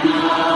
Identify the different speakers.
Speaker 1: Krishna